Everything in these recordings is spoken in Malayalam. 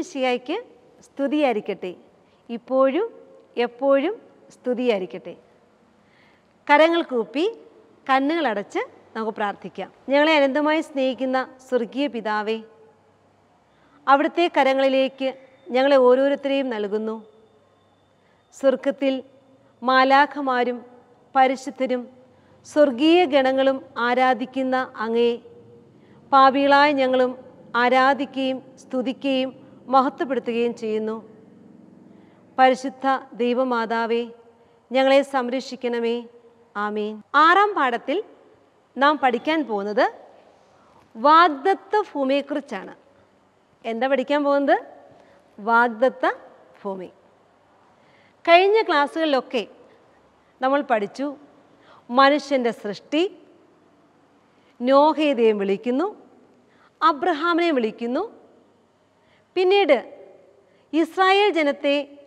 മിശിഹായ്ക്ക് സ്തുതിയായിരിക്കട്ടെ. ഇപ്പോഴും എപ്പോഴും സ്തുതിയായിരിക്കട്ടെ. കരങ്ങൾ കൂപ്പി കണ്ണുകളടച്ച് നമുക്ക് പ്രാർത്ഥിക്കാം. ഞങ്ങളെ അനന്തമായി സ്നേഹിക്കുന്ന സ്വർഗീയ പിതാവേ അവിടുത്തെ കരങ്ങളിലേക്ക് ഞങ്ങളെ ഓരോരുത്തരെയും നൽകുന്നു. സ്വർഗത്തിൽ മാലാഖമാരും പരിശുദ്ധരും സ്വർഗീയ ഗണങ്ങളും ആരാധിക്കുന്ന അങ്ങയെ പാപികളായ ഞങ്ങളും ആരാധിക്കുകയും സ്തുതിക്കുകയും മഹത്വപ്പെടുത്തുകയും ചെയ്യുന്നു. പരിശുദ്ധ ദൈവമാതാവേ ഞങ്ങളെ സംരക്ഷിക്കണമേ. ആമീൻ. ആറാം പാഠത്തിൽ നാം പഠിക്കാൻ പോകുന്നത് വാഗ്ദത്ത ഭൂമിയെക്കുറിച്ചാണ്. എന്താ പഠിക്കാൻ പോകുന്നത്? വാഗ്ദത്ത ഭൂമി. കഴിഞ്ഞ ക്ലാസ്സുകളിലൊക്കെ നമ്മൾ പഠിച്ചു. മനുഷ്യന്റെ സൃഷ്ടി നോഹയെ ദൈവം വിളിക്കുന്നു അബ്രഹാമിനെ വിളിക്കുന്നു പിന്നീട് ഇസ്രായേൽ ജനത്തെ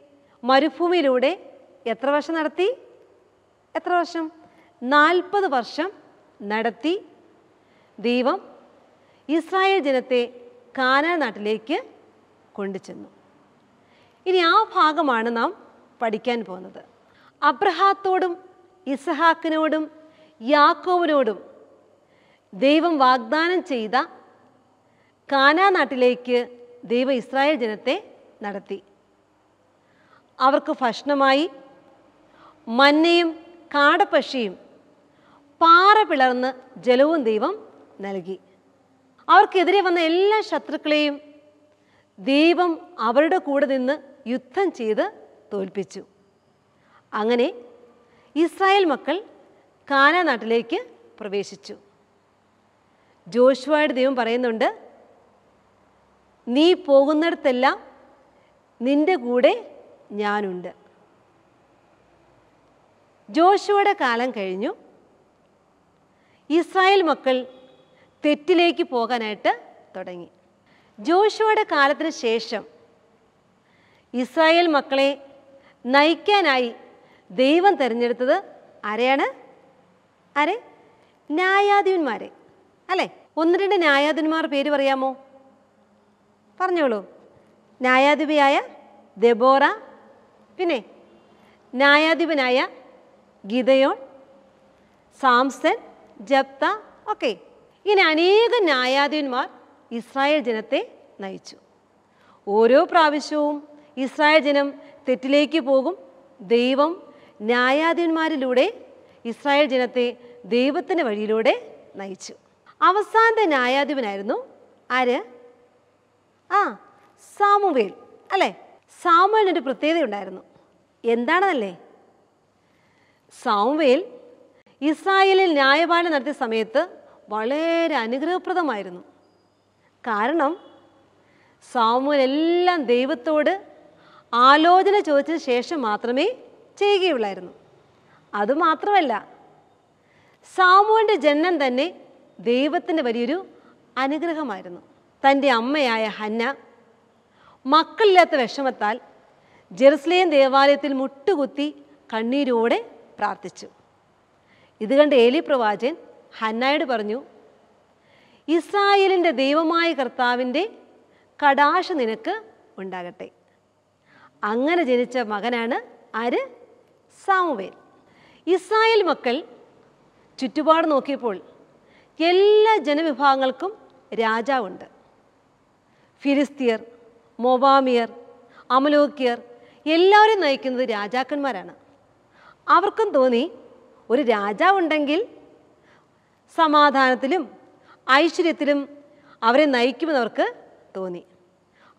മരുഭൂമിയിലൂടെ എത്ര വർഷം നടത്തി? എത്ര വർഷം? നാൽപ്പത് വർഷം നടത്തി. ദൈവം ഇസ്രായേൽ ജനത്തെ കാനാ നാട്ടിലേക്ക് കൊണ്ടുചെന്നു. ഇനി ആ ഭാഗമാണ് നാം പഠിക്കാൻ പോകുന്നത്. അബ്രഹാത്തോടും ഇസഹാക്കിനോടും യാക്കോവിനോടും ദൈവം വാഗ്ദാനം ചെയ്ത കാനാ നാട്ടിലേക്ക് ദൈവം ഇസ്രായേൽ ജനത്തെ നടത്തി. അവർക്ക് ഭക്ഷണമായി മന്നയും കാടപ്പക്ഷിയും പാറ പിളർന്ന് ജലവും ദൈവം നൽകി. അവർക്കെതിരെ വന്ന എല്ലാ ശത്രുക്കളെയും ദൈവം അവരുടെ കൂടെ നിന്ന് യുദ്ധം ചെയ്ത് തോൽപ്പിച്ചു. അങ്ങനെ ഇസ്രായേൽ മക്കൾ കാന നാട്ടിലേക്ക് പ്രവേശിച്ചു. ജോഷുവായുടെ ദൈവം പറയുന്നുണ്ട് നീ പോകുന്നിടത്തെല്ലാം നിന്റെ കൂടെ ഞാനുണ്ട്. ജോഷുവയുടെ കാലം കഴിഞ്ഞു. ഇസ്രായേൽ മക്കൾ തെറ്റിലേക്ക് പോകാനായിട്ട് തുടങ്ങി. ജോഷുവയുടെ കാലത്തിന് ശേഷം ഇസ്രായേൽ മക്കളെ നയിക്കാനായി ദൈവം തിരഞ്ഞെടുത്തത് ആരെയാണ്? ആരെ? ന്യായാധിപന്മാരെ. അല്ലേ? ഒന്ന് രണ്ട് ന്യായാധിപന്മാർ പേര് പറയാമോ? പറഞ്ഞോളൂ. ന്യായാധിപയായ ദബോറ പിന്നെ ന്യായാധിപനായ ഗീതയോൺ സാംസൺ ജപ്ത ഒക്കെ ഇങ്ങനെ അനേകം ന്യായാധിപന്മാർ ഇസ്രായേൽ ജനത്തെ നയിച്ചു. ഓരോ പ്രാവശ്യവും ഇസ്രായേൽ ജനം തെറ്റിലേക്ക് പോകും. ദൈവം ന്യായാധിപന്മാരിലൂടെ ഇസ്രായേൽ ജനത്തെ ദൈവത്തിന്റെ വഴിയിലൂടെ നയിച്ചു. അവസാനത്തെ ന്യായാധിപനായിരുന്നു ആര് ആ സാമുവേൽ അല്ലേ? സാമുവേലിനൊരു പ്രത്യേകത ഉണ്ടായിരുന്നു എന്താണെന്നല്ലേ സാമുവേൽ ഇസ്രായേലിൽ ന്യായപാലനം നടത്തിയ സമയത്ത് വളരെ അനുഗ്രഹപ്രദമായിരുന്നു. കാരണം സാമുവേൽ എല്ലാം ദൈവത്തോട് ആലോചന ചോദിച്ചതിന് ശേഷം മാത്രമേ ചെയ്യുകയുള്ളായിരുന്നു. അതുമാത്രമല്ല സാമുവിന്റെ ജനനം തന്നെ ദൈവത്തിന്റെ വലിയൊരു അനുഗ്രഹമായിരുന്നു. തന്റെ അമ്മയായ ഹന്ന മക്കളില്ലാത്ത വിഷമത്താൽ ജെറുസലേം ദേവാലയത്തിൽ മുട്ടുകുത്തി കണ്ണീരോടെ പ്രാർത്ഥിച്ചു. ഇത് കണ്ട് ഏലി പ്രവാചൻ ഹന്നായോട് പറഞ്ഞു ഇസ്രായേലിന്റെ ദൈവമായ കർത്താവിന്റെ കടാശ നിനക്ക് ഉണ്ടാകട്ടെ. അങ്ങനെ ജനിച്ച മകനാണ് ആര്? സാമുവേൽ. ഇസ്രായേൽ മക്കൾ ചുറ്റുപാട് നോക്കിയപ്പോൾ എല്ലാ ജനവിഭാഗങ്ങൾക്കും രാജാവുണ്ട്. ഫിലിസ്തീയർ മൊബാമിയർ അമലോക്കിയർ എല്ലാവരും നയിക്കുന്നത് രാജാക്കന്മാരാണ്. അവർക്കും തോന്നി ഒരു രാജാവുണ്ടെങ്കിൽ സമാധാനത്തിലും ഐശ്വര്യത്തിലും അവരെ നയിക്കുമെന്ന് അവർക്ക് തോന്നി.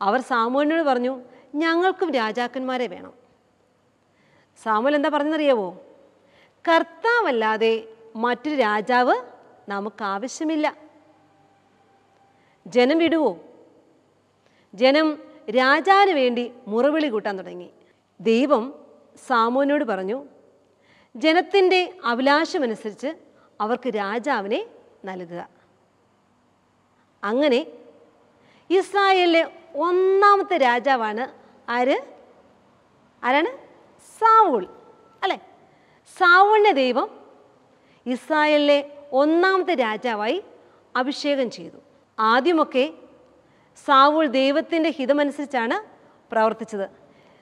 അവർ സാമൂഹ്യനോട് പറഞ്ഞു ഞങ്ങൾക്കും രാജാക്കന്മാരെ വേണം. സാമുൽ എന്താ പറഞ്ഞെന്നറിയാവോ? കർത്താവല്ലാതെ മറ്റൊരു രാജാവ് നമുക്ക് ആവശ്യമില്ല. ജനം വിടുവോ? ജനം രാജാവിന് വേണ്ടി മുറവിളി കൂട്ടാൻ തുടങ്ങി. ദൈവം സാമുവിനോട് പറഞ്ഞു ജനത്തിന്റെ അഭിലാഷമനുസരിച്ച് അവർക്ക് രാജാവിനെ നൽകുക. അങ്ങനെ ഇസ്രായേലിലെ ഒന്നാമത്തെ രാജാവാണ് ആര്? ആരാണ്? സാവൂൾ അല്ലേ? സാവൂളിനെ ദൈവം ഇസ്രായേലിലെ ഒന്നാമത്തെ രാജാവായി അഭിഷേകം ചെയ്തു. ആദ്യമൊക്കെ സാവൂൾ ദൈവത്തിന്റെ ഹിതമനുസരിച്ചാണ് പ്രവർത്തിച്ചത്.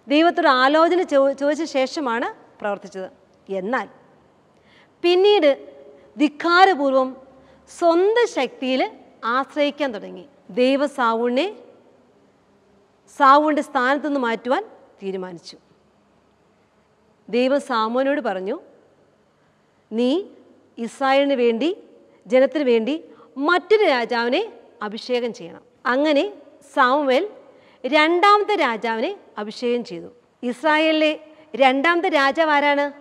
ദൈവത്തോട് ആലോചന ചോ ചോദിച്ച ശേഷമാണ് പ്രവർത്തിച്ചത്. എന്നാൽ പിന്നീട് ധിക്കാരപൂർവം സ്വന്തം ശക്തിയിൽ ആശ്രയിക്കാൻ തുടങ്ങി. ദൈവ സാവൂളിനെ സാവൂളിന്റെ സ്ഥാനത്തു നിന്ന് മാറ്റുവാൻ തീരുമാനിച്ചു. ദൈവ സാമോനോട് പറഞ്ഞു നീ ഇസ്രായേലിന് വേണ്ടി ജനത്തിന് വേണ്ടി മറ്റൊരു രാജാവിനെ അഭിഷേകം ചെയ്യണം. അങ്ങനെ സാമുവേൽ രണ്ടാമത്തെ രാജാവിനെ അഭിഷേകം ചെയ്തു. ഇസ്രായേലിലെ രണ്ടാമത്തെ രാജാവ് ആരാണ്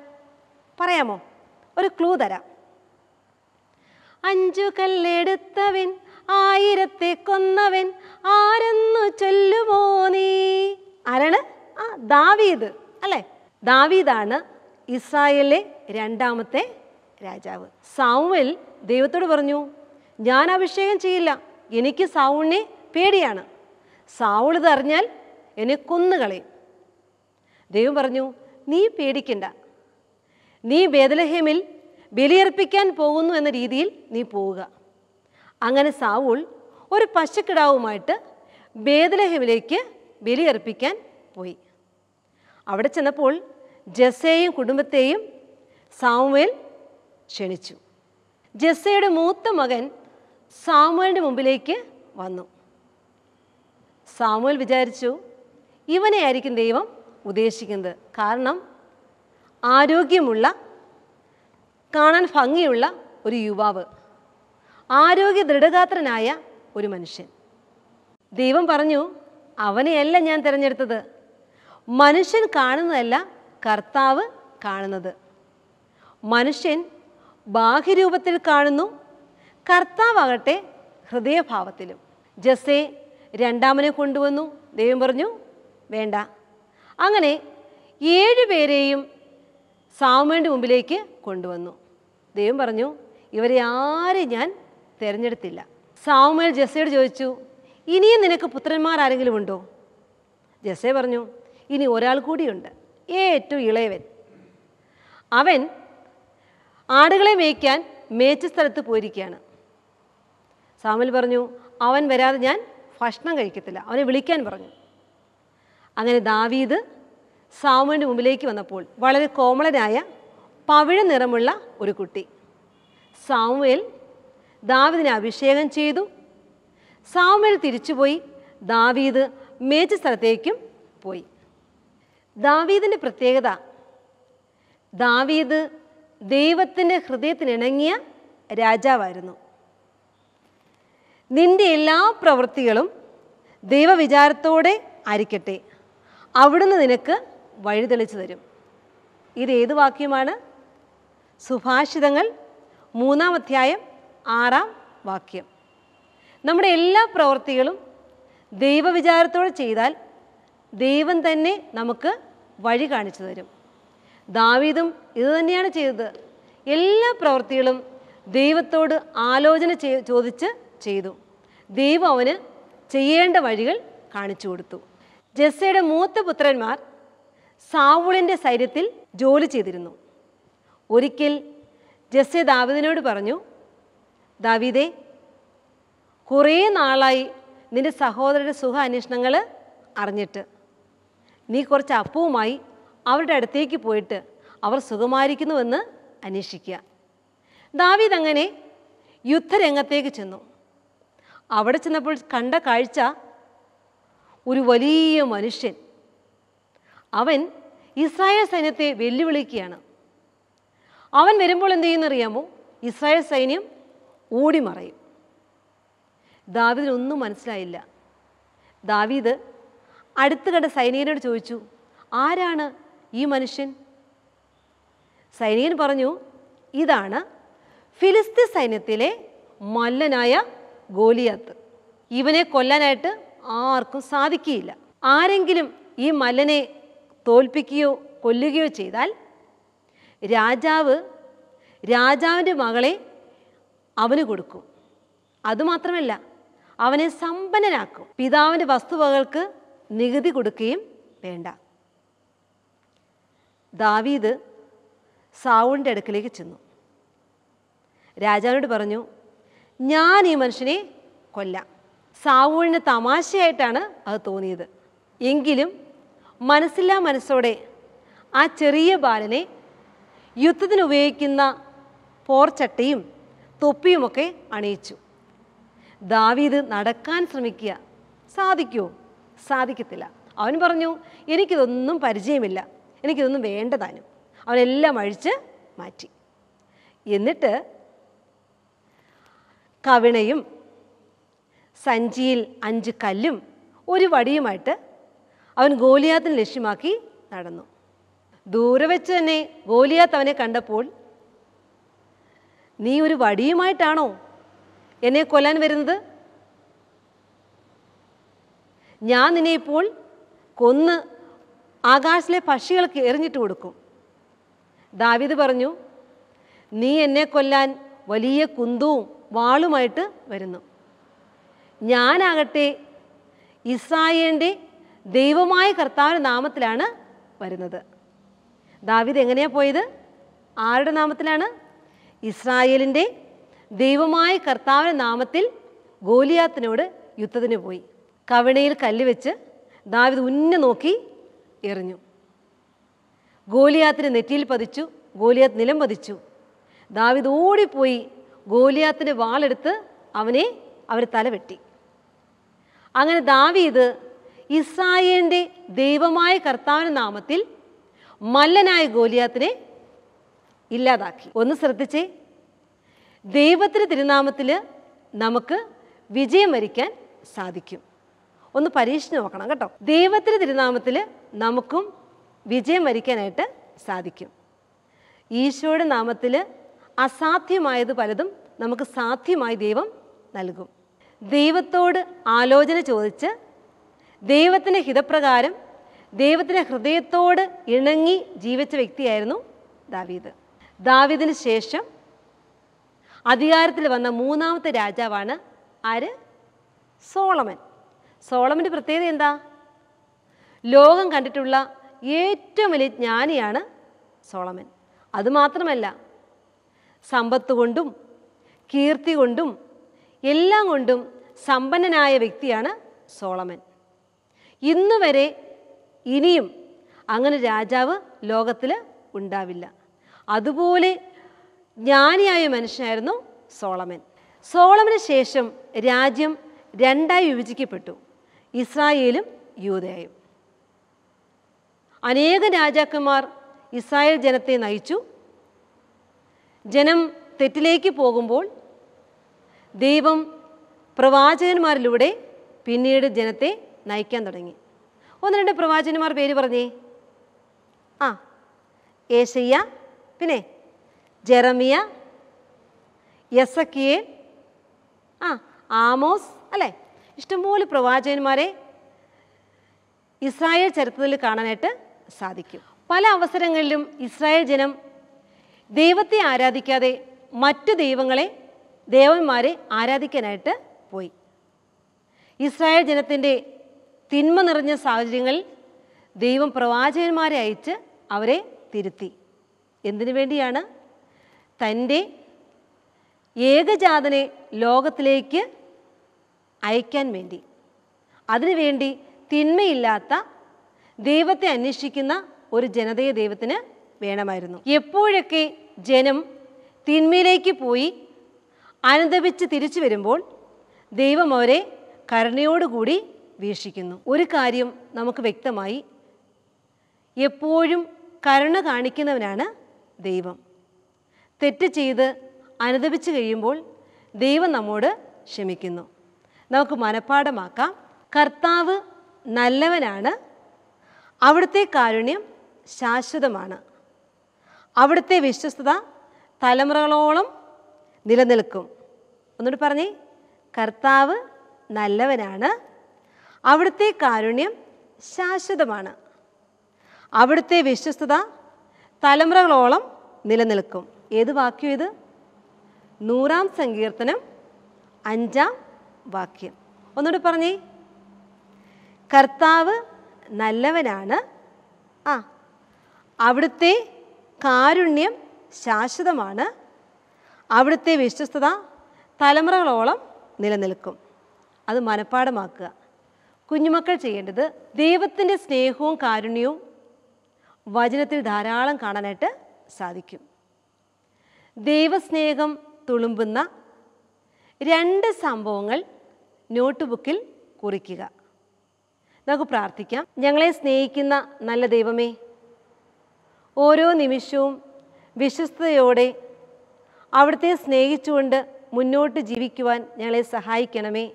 പറയാമോ? ഒരു ക്ലൂ തരാം. അഞ്ചു കല്ലെടുത്തവൻ ആയിരത്തെ കൊന്നവൻ ആരെന്നു ചൊല്ലുമോ നീ? ആരാണ്? ആ ദാവീദ് അല്ലേ? ദാവീദാണ് ഇസ്രായേലിലെ രണ്ടാമത്തെ രാജാവ്. സാമുവൽ ദൈവത്തോട് പറഞ്ഞു ഞാൻ അഭിഷേകം ചെയ്യില്ല. എനിക്ക് സാവുളിനെ പേടിയാണ്. സാവുൾ ഇത് അറിഞ്ഞാൽ എന്നെ കൊന്നുകളയും ദൈവം പറഞ്ഞു നീ പേടിക്കണ്ട. നീ ബേദലഹേമിൽ ബലിയർപ്പിക്കാൻ പോകുന്നു എന്ന രീതിയിൽ നീ പോവുക. അങ്ങനെ സാവൂൾ ഒരു പശുക്കിടാവുമായിട്ട് ബേദലഹേമിലേക്ക് ബലിയർപ്പിക്കാൻ പോയി. അവിടെ ചെന്നപ്പോൾ ജസ്സയെയും കുടുംബത്തെയും സാമുവേൽ ക്ഷണിച്ചു. ജസ്സയുടെ മൂത്ത മകൻ സാമുവേലിന്റെ മുമ്പിലേക്ക് വന്നു. സാമുവേൽ വിചാരിച്ചു ഇവനെ ആയിരിക്കും ദൈവം ഉദ്ദേശിക്കുന്നത്. കാരണം ആരോഗ്യമുള്ള കാണാൻ ഭംഗിയുള്ള ഒരു യുവാവ് ആരോഗ്യ ദൃഢഗാത്രനായ ഒരു മനുഷ്യൻ. ദൈവം പറഞ്ഞു അവനെയല്ല ഞാൻ തിരഞ്ഞെടുത്തത്. മനുഷ്യൻ കാണുന്നതല്ല കർത്താവ് കാണുന്നത്. മനുഷ്യൻ ബാഹ്യരൂപത്തിൽ കാണുന്നു കർത്താവാകട്ടെ ഹൃദയഭാവത്തിലും. ജസെ രണ്ടാമനെ കൊണ്ടുവന്നു. ദൈവം പറഞ്ഞു വേണ്ട. അങ്ങനെ ഏഴ് പേരെയും സാമുവേന്റെ മുമ്പിലേക്ക് കൊണ്ടുവന്നു. ദൈവം പറഞ്ഞു ഇവരെ ആരെയും ഞാൻ തിരഞ്ഞെടുത്തില്ല. സാമുവേൽ ജസ്സയോട് ചോദിച്ചു ഇനിയും നിനക്ക് പുത്രന്മാർ ആരെങ്കിലും ഉണ്ടോ? ജസ്സെ പറഞ്ഞു ഇനി ഒരാൾ കൂടിയുണ്ട് ഏറ്റവും ഇളയവൻ. അവൻ ആടുകളെ മേയ്ക്കാൻ മേച്ച സ്ഥലത്ത് പോയിരിക്കുകയാണ്. സാമുൽ പറഞ്ഞു അവൻ വരാതെ ഞാൻ ഭക്ഷണം കഴിക്കത്തില്ല. അവനെ വിളിക്കാൻ പറഞ്ഞു. അങ്ങനെ ദാവീദ് സാമുവിന്റെ മുമ്പിലേക്ക് വന്നപ്പോൾ വളരെ കോമളനായ പവിഴ നിറമുള്ള ഒരു കുട്ടി. സാമുവേൽ ദാവീദിനെ അഭിഷേകം ചെയ്തു. സാമുവേൽ തിരിച്ചുപോയി. ദാവീദ് മേച്ച സ്ഥലത്തേക്കും പോയി. ദാവീദിന്റെ പ്രത്യേകത ദാവീദ് ദൈവത്തിന്റെ ഹൃദയത്തിനിണങ്ങിയ രാജാവായിരുന്നു. നിന്റെ എല്ലാ പ്രവൃത്തികളും ദൈവവിചാരത്തോടെ ആയിരിക്കട്ടെ. അവിടുന്ന് നിനക്ക് വഴിതെളിച്ചു തരും. ഇതേത് വാക്യമാണ്? സുഭാഷിതങ്ങൾ മൂന്നാം അധ്യായം ആറാം വാക്യം. നമ്മുടെ എല്ലാ പ്രവൃത്തികളും ദൈവവിചാരത്തോടെ ചെയ്താൽ ദൈവം തന്നെ നമുക്ക് വഴി കാണിച്ചു തരും. ദാവീദും ഇതുതന്നെയാണ് ചെയ്തത്. എല്ലാ പ്രവൃത്തികളും ദൈവത്തോട് ആലോചന ചോദിച്ച് ചെയ്തു. ദൈവം അവന് ചെയ്യേണ്ട വഴികൾ കാണിച്ചു കൊടുത്തു. ജസ്സയുടെ മൂത്ത പുത്രന്മാർ സാവൂളിന്റെ സൈര്യത്തിൽ ജോലി ചെയ്തിരുന്നു. ഒരിക്കൽ ജസ്സെ ദാവിദിനോട് പറഞ്ഞു ദാവിദേ കുറേ നാളായി നിന്റെ സഹോദരന്റെ സുഖ അന്വേഷണങ്ങൾ അറിഞ്ഞിട്ട്. നീ കുറച്ച് അപ്പവുമായി അവരുടെ അടുത്തേക്ക് പോയിട്ട് അവർ സുഖമായിരിക്കുന്നുവെന്ന് അന്വേഷിക്കുക. ദാവീദ് അങ്ങനെ യുദ്ധരംഗത്തേക്ക് ചെന്നു. അവിടെ ചെന്നപ്പോൾ കണ്ട കാഴ്ച ഒരു വലിയ മനുഷ്യൻ. അവൻ ഇസ്രായേൽ സൈന്യത്തെ വെല്ലുവിളിക്കുകയാണ്. അവൻ വരുമ്പോൾ എന്ത് ചെയ്യുന്നറിയാമോ? ഇസ്രായേൽ സൈന്യം ഓടി ഓടിമറയും ദാവീദിനൊന്നും മനസ്സിലായില്ല. ദാവീദ് അടുത്ത് കണ്ട സൈനികനോട് ചോദിച്ചു ആരാണ് ഈ മനുഷ്യൻ? സൈനികൻ പറഞ്ഞു ഇതാണ് ഫിലിസ്തീൻ സൈന്യത്തിലെ മല്ലനായ ഗോലിയാത്ത്. ഇവനെ കൊല്ലാനായിട്ട് ആർക്കും സാധിക്കുകയില്ല. ആരെങ്കിലും ഈ മല്ലനെ തോൽപ്പിക്കുകയോ കൊല്ലുകയോ ചെയ്താൽ രാജാവ് രാജാവിന്റെ മകളെ അവന് കൊടുക്കും. അതുമാത്രമല്ല അവനെ സമ്പന്നനാക്കും. പിതാവിന്റെ വസ്തുവകൾക്ക് നികുതി കൊടുക്കുകയും വേണ്ട. ദാവീദ് സാവുളിന്റെ അടുക്കലേക്ക് ചെന്നു. രാജാവിനോട് പറഞ്ഞു ഞാൻ ഈ മനുഷ്യനെ കൊല്ലാം. സാവൂളിന് തമാശയായിട്ടാണ് അത് തോന്നിയത്. എങ്കിലും മനസ്സില്ലാ മനസ്സോടെ ആ ചെറിയ ബാലനെ യുദ്ധത്തിന് ഉപയോഗിക്കുന്ന പോർച്ചട്ടയും തൊപ്പിയുമൊക്കെ അണിയിച്ചു. ദാവീദ് നടക്കാൻ ശ്രമിക്കുക. സാധിക്കുമോ സാധിക്കത്തില്ല. അവൻ പറഞ്ഞു എനിക്കിതൊന്നും പരിചയമില്ല. എനിക്കിതൊന്നും വേണ്ടതാനും അവനെല്ലാം അഴിച്ച് മാറ്റി. എന്നിട്ട് കവിണയും സഞ്ചിയിൽ അഞ്ച് കല്ലും ഒരു വടിയുമായിട്ട് അവൻ ഗോലിയാത്തിന് ലക്ഷ്യമാക്കി നടന്നു. ദൂരെ വെച്ച് തന്നെ ഗോലിയാത്ത് അവനെ കണ്ടപ്പോൾ നീ ഒരു വടിയുമായിട്ടാണോ എന്നെ കൊല്ലാൻ വരുന്നത്? ഞാൻ നിന്നെ ഇപ്പോൾ കൊന്ന് ആകാശത്തിലെ പക്ഷികൾക്ക് എറിഞ്ഞിട്ട് കൊടുക്കും. ദാവിദ് പറഞ്ഞു നീ എന്നെ കൊല്ലാൻ വലിയ കുന്തവും വാളുമായിട്ട് വരുന്നു. ഞാനാകട്ടെ ഇസ്രായേലിന്റെ ദൈവമായ കർത്താവിന്റെ നാമത്തിലാണ് വരുന്നത്. ദാവിദ് എങ്ങനെയാണ് പോയത്? ആരുടെ നാമത്തിലാണ്? ഇസ്രായേലിന്റെ ദൈവമായ കർത്താവിന്റെ നാമത്തിൽ ഗോലിയാത്തിനോട് യുദ്ധത്തിന് പോയി. കവിണയിൽ കല്ല് വെച്ച് ദാവിദ് ഉന്നെ നോക്കി എറിഞ്ഞു. ഗോലിയാത്തിന് നെറ്റിയിൽ പതിച്ചു ഗോലിയാത്ത് നിലം പതിച്ചു. ദാവിദ് ഓടിപ്പോയി ഗോലിയാത്തിന്റെ വാളെടുത്ത് അവനെ അവർ തലവെട്ടി അങ്ങനെ ദാവീദ് ഇസ്രായേലിന്റെ ദൈവമായ കർത്താവിന്റെ നാമത്തിൽ മല്ലനായ ഗോലിയാത്തിനെ ഇല്ലാതാക്കി. ഒന്ന് ശ്രദ്ധിച്ചേ ദൈവത്തിന്റെ തിരുനാമത്തിൽ നമുക്ക് വിജയം വരിക്കാൻ സാധിക്കും. ഒന്ന് പരീക്ഷിച്ച് നോക്കണം കേട്ടോ. ദൈവത്തിന്റെ തിരുനാമത്തിൽ നമുക്കും വിജയം വരിക്കാനായിട്ട് സാധിക്കും. ഈശോയുടെ നാമത്തിൽ അസാധ്യമായത് പലതും നമുക്ക് സാധ്യമായി ദൈവം നൽകും. ദൈവത്തോട് ആലോചന ചോദിച്ച് ദൈവത്തിന്റെ ഹിതപ്രകാരം ദൈവത്തിന്റെ ഹൃദയത്തോട് ഇണങ്ങി ജീവിച്ച വ്യക്തിയായിരുന്നു ദാവീദ്. ദാവീദിന് ശേഷം അധികാരത്തിൽ വന്ന മൂന്നാമത്തെ രാജാവാണ് ആര്? സോളമൻ. സോളമന്റെ പ്രത്യേകത എന്താ? ലോകം കണ്ടിട്ടുള്ള ഏറ്റവും വലിയ ജ്ഞാനിയാണ് സോളമൻ. അതുമാത്രമല്ല സമ്പത്ത് കൊണ്ടും കീർത്തി കൊണ്ടും എല്ലാം കൊണ്ടും സമ്പന്നനായ വ്യക്തിയാണ് സോളമൻ. ഇന്ന് വരെ ഇനിയും അങ്ങനെ രാജാവ് ലോകത്തിൽ ഉണ്ടാവില്ല. അതുപോലെ ജ്ഞാനിയായ മനുഷ്യനായിരുന്നു സോളമൻ. സോളമന് ശേഷം രാജ്യം രണ്ടായി വിഭജിക്കപ്പെട്ടു. ഇസ്രായേലും യൂതയായും അനേകം രാജാക്കന്മാർ ഇസ്രായേൽ ജനത്തെ നയിച്ചു. ജനം തെറ്റിലേക്ക് പോകുമ്പോൾ ദൈവം പ്രവാചകന്മാരിലൂടെ പിന്നീട് ജനത്തെ നയിക്കാൻ തുടങ്ങി. ഒന്ന് രണ്ട് പ്രവാചകന്മാർ പേര് പറഞ്ഞേ. ആ ഏഷയ്യ പിന്നെ ജെറമിയ യസക്കിയേൽ ആ ആമോസ് അല്ലേ? ഇഷ്ടംപോലെ പ്രവാചകന്മാരെ ഇസ്രായേൽ ചരിത്രത്തിൽ കാണാനായിട്ട് സാധിക്കും. പല അവസരങ്ങളിലും ഇസ്രായേൽ ജനം ദൈവത്തെ ആരാധിക്കാതെ മറ്റു ദൈവങ്ങളെ ദേവന്മാരെ ആരാധിക്കാനായിട്ട് പോയി. ഇസ്രായേൽ ജനത്തിന്റെ തിന്മ നിറഞ്ഞ സാഹചര്യങ്ങളിൽ ദൈവം പ്രവാചകന്മാരെ അയച്ച് അവരെ തിരുത്തി. എന്തിനു വേണ്ടിയാണ്? തന്റെ ഏകജാതനെ ലോകത്തിലേക്ക് അയക്കാൻ വേണ്ടി. അതിനുവേണ്ടി തിന്മയില്ലാത്ത ദൈവത്തെ അന്വേഷിക്കുന്ന ഒരു ജനതയെ ദൈവത്തിന് വേണമായിരുന്നു. എപ്പോഴൊക്കെ ജനം തിന്മയിലേക്ക് പോയി അനുദപിച്ച് തിരിച്ചു വരുമ്പോൾ ദൈവം അവരെ കരുണയോടുകൂടി വീക്ഷിക്കുന്നു. ഒരു കാര്യം നമുക്ക് വ്യക്തമായി എപ്പോഴും കരുണ കാണിക്കുന്നവനാണ് ദൈവം. തെറ്റ് ചെയ്ത് അനുദപിച്ച് കഴിയുമ്പോൾ ദൈവം നമ്മോട് ക്ഷമിക്കുന്നു. നമുക്ക് മനഃപ്പാടമാക്കാം കർത്താവ് നല്ലവനാണ്. അവിടുത്തെ കാരുണ്യം ശാശ്വതമാണ്. അവിടുത്തെ വിശ്വസ്തത തലമുറകളോളം നിലനിൽക്കും. ഒന്നുകൂടി പറഞ്ഞേ കർത്താവ് നല്ലവനാണ്. അവിടുത്തെ കാരുണ്യം ശാശ്വതമാണ്. അവിടുത്തെ വിശ്വസ്തത തലമുറകളോളം നിലനിൽക്കും. ഏത് വാക്യം ഇത്? നൂറാം സങ്കീർത്തനം അഞ്ചാം വാക്യം. ഒന്നുകൂടി പറഞ്ഞേ കർത്താവ് നല്ലവനാണ്. ആ അവിടുത്തെ കാരുണ്യം ശാശ്വതമാണ്. അവിടുത്തെ വിശ്വസ്തത തലമുറകളോളം നിലനിൽക്കും. അത് മനഃപ്പാടമാക്കുക കുഞ്ഞുമക്കൾ ചെയ്യേണ്ടത് ദൈവത്തിന്റെ സ്നേഹവും കാരുണ്യവും വചനത്തിൽ ധാരാളം കാണാനായിട്ട് സാധിക്കും. ദൈവസ്നേഹം തുളുമ്പുന്ന രണ്ട് സംഭവങ്ങൾ നോട്ട് ബുക്കിൽ കുറിക്കുക. നമുക്ക് പ്രാർത്ഥിക്കാം. ഞങ്ങളെ സ്നേഹിക്കുന്ന നല്ല ദൈവമേ ഓരോ നിമിഷവും വിശ്വസ്തയോടെ അവിടുത്തെ സ്നേഹിച്ചുകൊണ്ട് മുന്നോട്ട് ജീവിക്കുവാൻ ഞങ്ങളെ സഹായിക്കണമേ.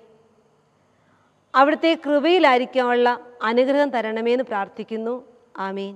അവിടുത്തെ കൃപയിലായിരിക്കാനുള്ള അനുഗ്രഹം തരണമേ എന്ന് പ്രാർത്ഥിക്കുന്നു. ആമീൻ.